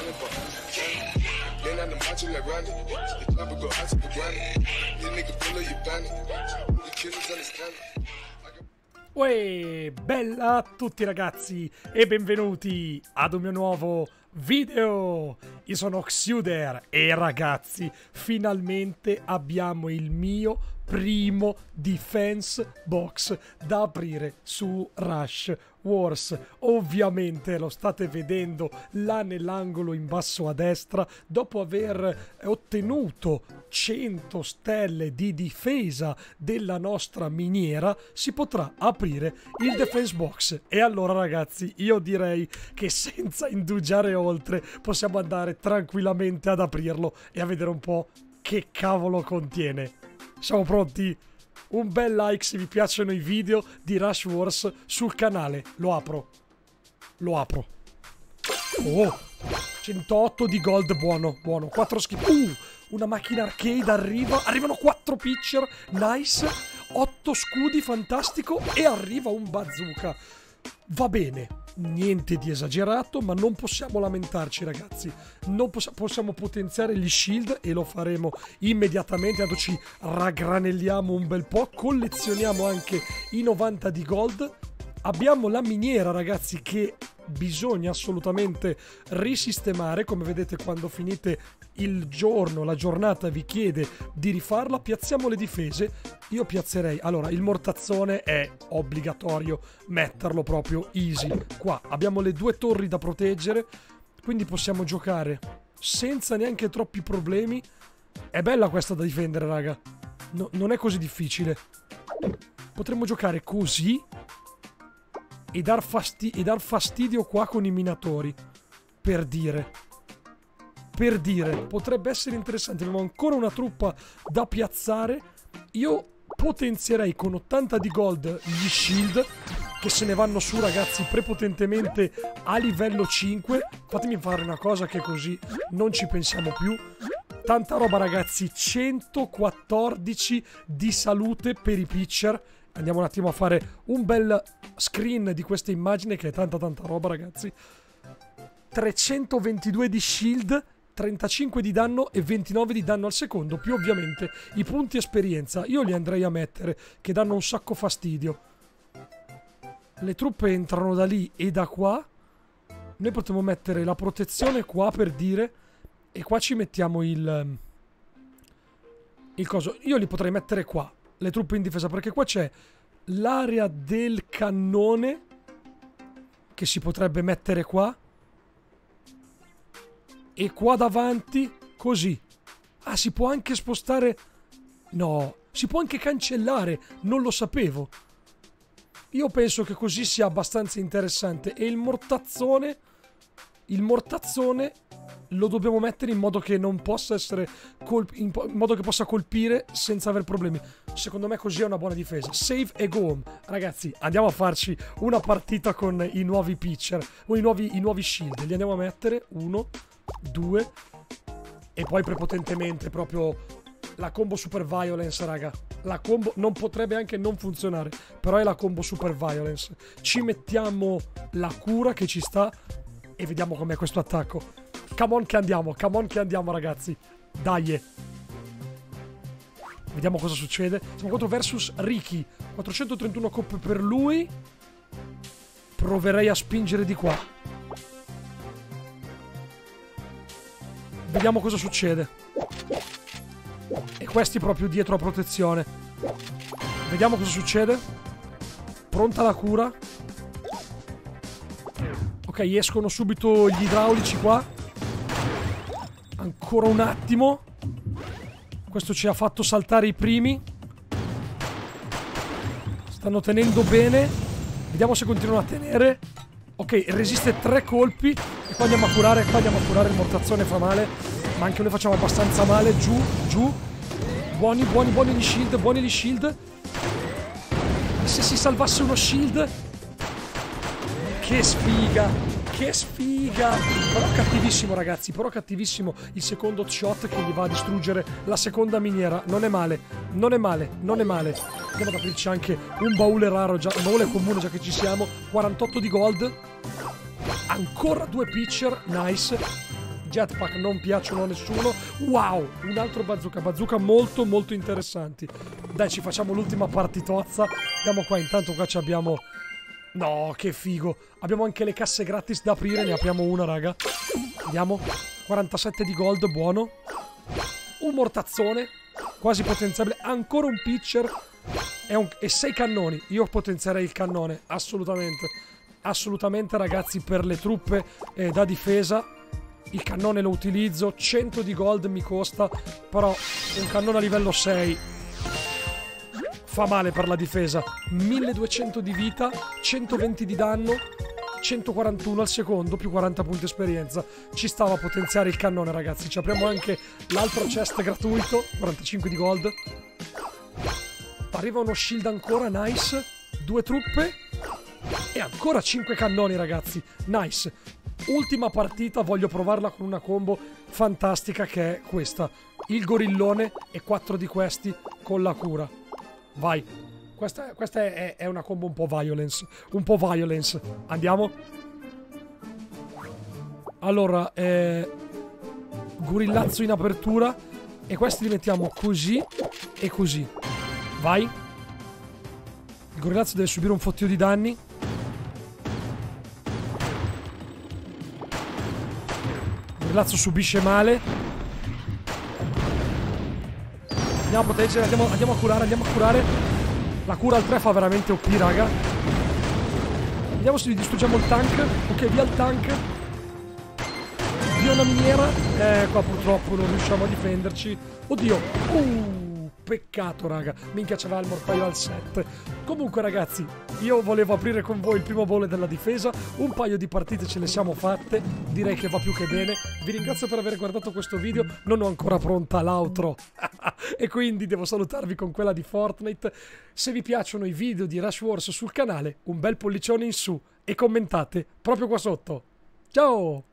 Then the macho like Ronnie. The chopper go out to the granny. This nigga up your bandit. The killers understand. Uè, bella a tutti ragazzi e benvenuti ad un mio nuovo video. Io sono Xuder e ragazzi, finalmente abbiamo il mio primo defense box da aprire su Rush Wars. Ovviamente lo state vedendo là nell'angolo in basso a destra, dopo aver ottenuto 100 stelle di difesa della nostra miniera, si potrà aprire il defense box. E allora ragazzi, io direi che senza indugiare oltre, possiamo andare tranquillamente ad aprirlo e a vedere un po' che cavolo contiene. Siamo pronti? Un bel like se vi piacciono i video di Rush Wars sul canale. Lo apro. Lo apro. Oh, 108 di gold, buono, buono. 4 schifo. Uh, una macchina arcade arriva. Arrivano 4 pitcher, nice. 8 scudi, fantastico. E arriva un bazooka. Va bene niente di esagerato, ma non possiamo lamentarci, ragazzi. Non poss- possiamo potenziare gli shield e lo faremo immediatamente. Tanto ci raggranelliamo un bel po'. Collezioniamo anche i 90 di gold. Abbiamo la miniera, ragazzi, che bisogna assolutamente risistemare. Come vedete, quando finite il giorno, la giornata vi chiede di rifarla, piazziamo le difese. Io piazzerei. Allora, il mortazzone è obbligatorio metterlo proprio easy. Qua abbiamo le due torri da proteggere, quindi possiamo giocare senza neanche troppi problemi. È bella questa da difendere, raga. No, non è così difficile. Potremmo giocare così e dar, fasti- e dar fastidio qua con i minatori. Per dire per dire, potrebbe essere interessante. Abbiamo ancora una truppa da piazzare. Io potenzierei con 80 di gold gli shield che se ne vanno su ragazzi prepotentemente a livello 5 fatemi fare una cosa che così non ci pensiamo più tanta roba ragazzi 114 di salute per i pitcher andiamo un attimo a fare un bel screen di questa immagine che è tanta tanta roba ragazzi 322 di shield 35 di danno e 29 di danno al secondo, più ovviamente i punti esperienza. Io li andrei a mettere, che danno un sacco fastidio. Le truppe entrano da lì e da qua. Noi potremmo mettere la protezione qua per dire... E qua ci mettiamo il... Il coso. Io li potrei mettere qua, le truppe in difesa, perché qua c'è l'area del cannone che si potrebbe mettere qua e qua davanti così. Ah, si può anche spostare... No, si può anche cancellare, non lo sapevo. Io penso che così sia abbastanza interessante e il mortazzone... Il mortazzone lo dobbiamo mettere in modo che non possa essere colp- in, in, modo che possa colpire senza aver problemi. Secondo me così è una buona difesa. Save e go home. Ragazzi, andiamo a farci una partita con i nuovi pitcher o i nuovi, i nuovi shield. Li andiamo a mettere. Uno, 2 e poi prepotentemente proprio la combo super violence raga la combo non potrebbe anche non funzionare però è la combo super violence ci mettiamo la cura che ci sta e vediamo com'è questo attacco come on che andiamo come on che andiamo ragazzi dai vediamo cosa succede siamo contro versus Ricky 431 coppe per lui proverei a spingere di qua Vediamo cosa succede. E questi proprio dietro a protezione. Vediamo cosa succede. Pronta la cura. Ok, escono subito gli idraulici qua. Ancora un attimo. Questo ci ha fatto saltare i primi. Stanno tenendo bene. Vediamo se continuano a tenere. Ok, resiste tre colpi. E qua andiamo a curare, qua andiamo a curare il mortazzone fa male. Ma anche noi facciamo abbastanza male. Giù, giù. Buoni, buoni, buoni gli shield, buoni gli shield. E se si salvasse uno shield? Che sfiga! Che sfiga! Però cattivissimo ragazzi, però cattivissimo il secondo shot che gli va a distruggere la seconda miniera. Non è male, non è male, non è male. Andiamo ad aprirci anche un baule raro, già, un baule comune già che ci siamo. 48 di gold. Ancora due pitcher, nice. jetpack non piacciono a nessuno. Wow, un altro bazooka, bazooka molto molto interessanti. Dai, ci facciamo l'ultima partitozza. Andiamo qua, intanto qua abbiamo... No, che figo. Abbiamo anche le casse gratis da aprire, ne apriamo una, raga. Andiamo. 47 di gold, buono. Un mortazzone, quasi potenziabile. Ancora un pitcher e, un... e 6 cannoni. Io potenzierei il cannone, assolutamente. Assolutamente, ragazzi, per le truppe eh, da difesa il cannone lo utilizzo, 100 di gold mi costa, però un cannone a livello 6 fa male per la difesa. 1200 di vita, 120 di danno, 141 al secondo, più 40 punti esperienza. Ci stava a potenziare il cannone, ragazzi. Ci apriamo anche l'altro chest gratuito, 45 di gold. Arriva uno shield ancora, nice. Due truppe. E ancora 5 cannoni, ragazzi. Nice. Ultima partita, voglio provarla con una combo fantastica che è questa. Il gorillone e 4 di questi con la cura. Vai. Questa, questa è, è, una combo un po' violence. Un po' violence. Andiamo. Allora, eh, gorillazzo in apertura. E questi li mettiamo così e così. Vai. Il gorillazzo deve subire un fottio di danni. Relazzo subisce male. Andiamo a proteggere, andiamo, andiamo, a curare, andiamo a curare. La cura al 3 fa veramente OP, raga. Vediamo se distruggiamo il tank. Ok, via il tank. Via una miniera. Eh, qua purtroppo non riusciamo a difenderci. Oddio. Uh peccato, raga. Minchia, c'aveva il mortaio al 7. Comunque, ragazzi, io volevo aprire con voi il primo bolle della difesa. Un paio di partite ce le siamo fatte. Direi che va più che bene. Vi ringrazio per aver guardato questo video. Non ho ancora pronta l'outro. e quindi devo salutarvi con quella di Fortnite. Se vi piacciono i video di Rush Wars sul canale, un bel pollicione in su e commentate proprio qua sotto. Ciao!